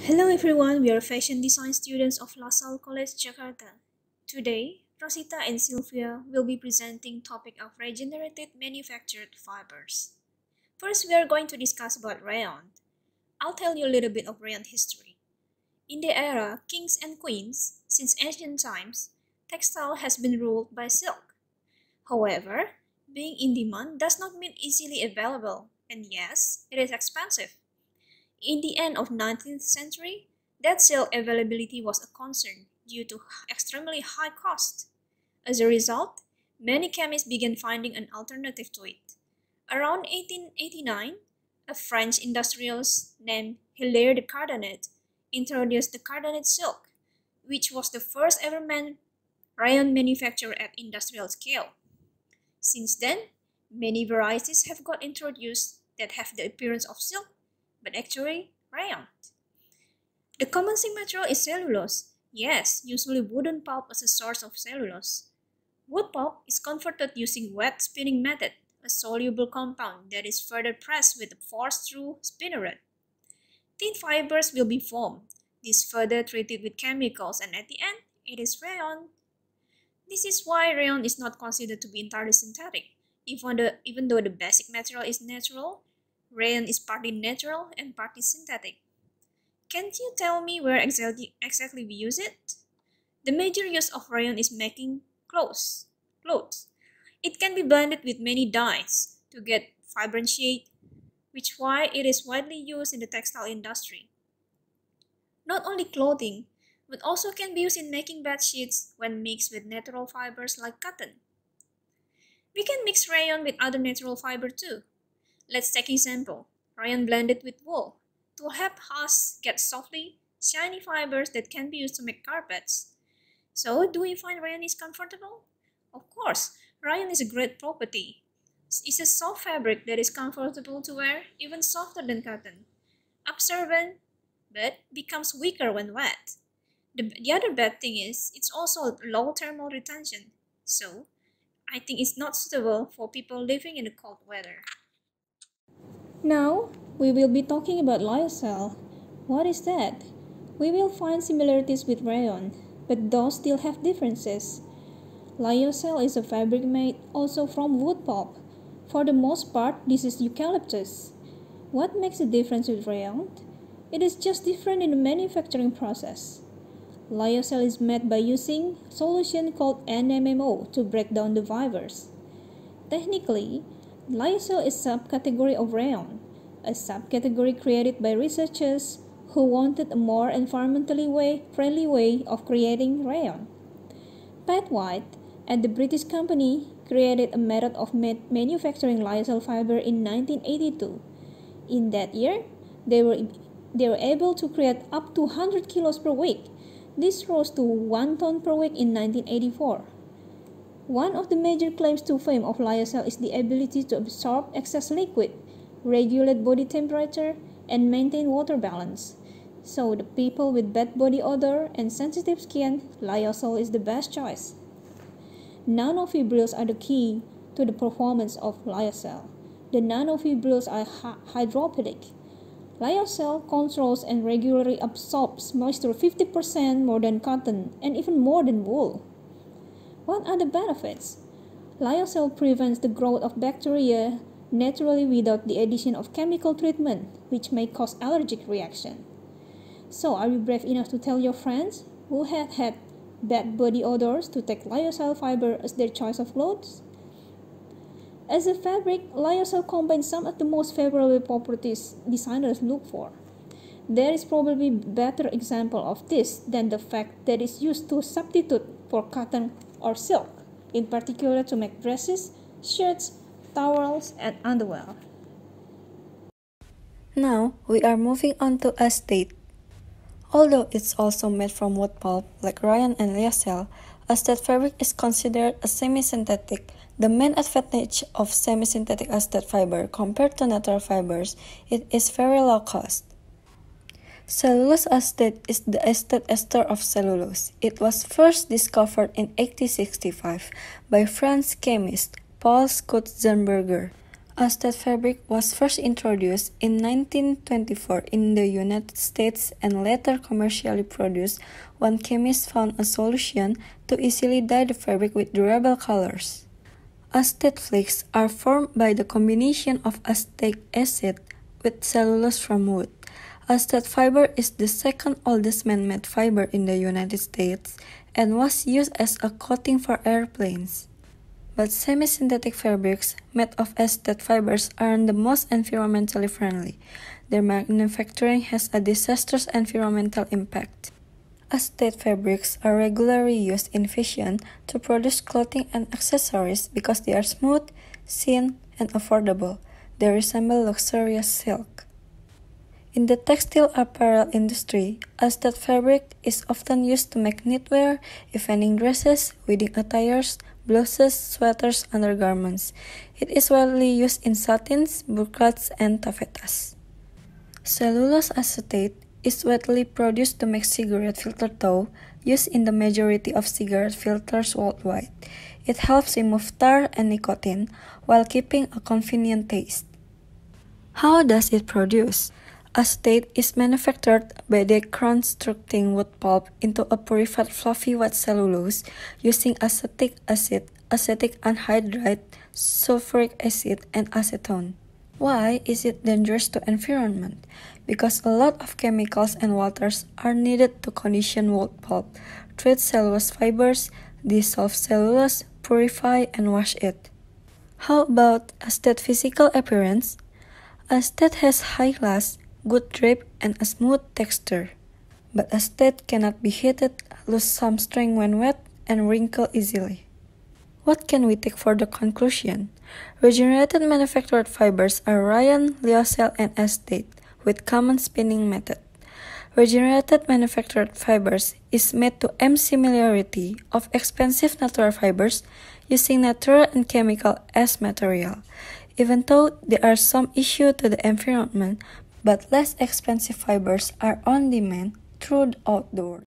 Hello everyone, we are fashion design students of LaSalle College Jakarta. Today, Rosita and Sylvia will be presenting topic of regenerated manufactured fibers. First, we are going to discuss about rayon. I'll tell you a little bit of rayon history. In the era kings and queens, since ancient times, textile has been ruled by silk. However, being in demand does not mean easily available, and yes, it is expensive. In the end of 19th century, that silk availability was a concern due to extremely high cost. As a result, many chemists began finding an alternative to it. Around 1889, a French industrialist named Hilaire de Chardonnet introduced the Chardonnet silk, which was the first ever man rayon manufactured at industrial scale. Since then, many varieties have got introduced that have the appearance of silk but actually rayon. The common material is cellulose. Yes, usually wooden pulp as a source of cellulose. Wood pulp is converted using wet spinning method, a soluble compound that is further pressed with a force-through spinneret. Thin fibers will be formed. This further treated with chemicals and at the end, it is rayon. This is why rayon is not considered to be entirely synthetic. Even, the, even though the basic material is natural, Rayon is partly natural and partly synthetic. Can't you tell me where exactly, exactly we use it? The major use of rayon is making clothes. clothes. It can be blended with many dyes to get vibrant shade, which why it is widely used in the textile industry. Not only clothing, but also can be used in making bed sheets when mixed with natural fibers like cotton. We can mix rayon with other natural fiber too, Let's take example, rayon blended with wool to help us get softly, shiny fibers that can be used to make carpets. So, do we find rayon is comfortable? Of course, rayon is a great property. It's a soft fabric that is comfortable to wear, even softer than cotton. Absorbent, but becomes weaker when wet. The, the other bad thing is, it's also low thermal retention. So, I think it's not suitable for people living in the cold weather. Now, we will be talking about lyocell. What is that? We will find similarities with rayon, but those still have differences. Lyocell is a fabric made also from wood pulp. For the most part, this is eucalyptus. What makes the difference with rayon? It is just different in the manufacturing process. Lyocell is made by using solution called NMMO to break down the fibers. Technically, Lyocell is a subcategory of rayon, a subcategory created by researchers who wanted a more environmentally way, friendly way of creating rayon. Pat White and the British company created a method of manufacturing lyocell fiber in 1982. In that year, they were, they were able to create up to 100 kilos per week. This rose to 1 ton per week in 1984. One of the major claims to fame of lyocell is the ability to absorb excess liquid, regulate body temperature, and maintain water balance. So the people with bad body odor and sensitive skin, lyocell is the best choice. Nanofibrils are the key to the performance of lyocell. The nanofibrils are hydrophilic. Lyocell controls and regularly absorbs moisture 50% more than cotton and even more than wool. What are the benefits? Lyocell prevents the growth of bacteria naturally without the addition of chemical treatment, which may cause allergic reaction. So, are you brave enough to tell your friends who have had bad body odors to take lyocell fiber as their choice of clothes? As a fabric, lyocell combines some of the most favorable properties designers look for. There is probably better example of this than the fact that it's used to substitute for cotton or silk, in particular to make dresses, shirts, towels, and underwear. Now we are moving on to acetate. Although it's also made from wood pulp like rayon and lyocell, acetate fabric is considered a semi-synthetic. The main advantage of semi-synthetic acetate fiber compared to natural fibers, it is very low cost. Cellulose acetate is the acetate ester of cellulose. It was first discovered in 1865 by French chemist Paul Schutzenberger. Acetate fabric was first introduced in 1924 in the United States and later commercially produced when chemists found a solution to easily dye the fabric with durable colors. Acetate flakes are formed by the combination of acetic acid with cellulose from wood. Acetate fiber is the second oldest man-made fiber in the United States and was used as a coating for airplanes. But semi-synthetic fabrics made of acetate fibers aren't the most environmentally friendly. Their manufacturing has a disastrous environmental impact. Acetate fabrics are regularly used in fashion to produce clothing and accessories because they are smooth, thin, and affordable. They resemble luxurious silk. In the textile apparel industry, acetate fabric is often used to make knitwear, evening dresses, wedding attires, blouses, sweaters, undergarments. It is widely used in satins, brocades, and taffetas. Cellulose acetate is widely produced to make cigarette filter tow, used in the majority of cigarette filters worldwide. It helps remove tar and nicotine while keeping a convenient taste. How does it produce? Acetate is manufactured by deconstructing wood pulp into a purified fluffy white cellulose using acetic acid, acetic anhydride, sulfuric acid, and acetone. Why is it dangerous to environment? Because a lot of chemicals and waters are needed to condition wood pulp, treat cellulose fibers, dissolve cellulose, purify, and wash it. How about acetate physical appearance? Acetate has high glass, good drip, and a smooth texture. But acetate cannot be heated, lose some strength when wet, and wrinkle easily. What can we take for the conclusion? Regenerated manufactured fibers are rayon, lyocell, and acetate with common spinning method. Regenerated manufactured fibers is made to M similarity of expensive natural fibers using natural and chemical as material. Even though there are some issue to the environment, but less expensive fibers are on demand through the world.